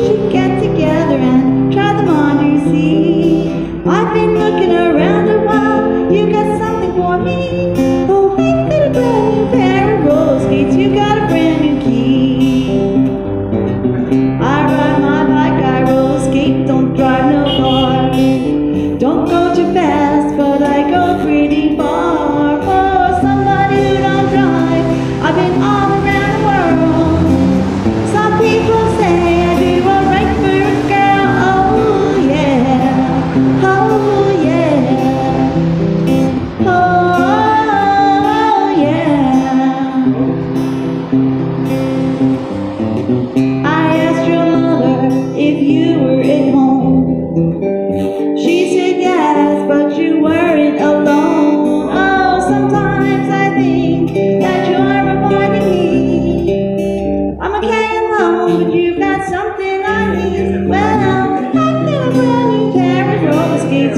she gets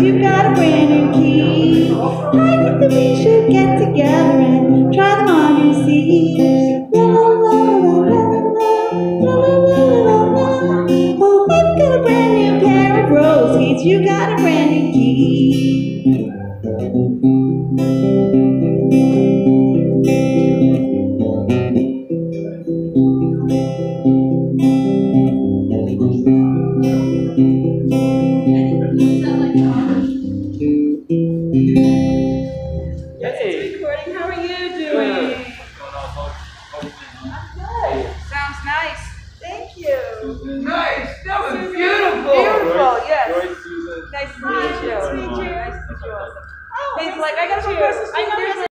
You got a brand new key. I think that we should get together and try them on and see. La la la la la la la la la I got a brand new pair of skates. You got a brand new key. Nice. That was Susan. beautiful. Beautiful. Joyce, yes. Joyce, Susan. Nice to meet you. Nice to meet you. Nice to meet you. Oh, He's like, I got to go across the street.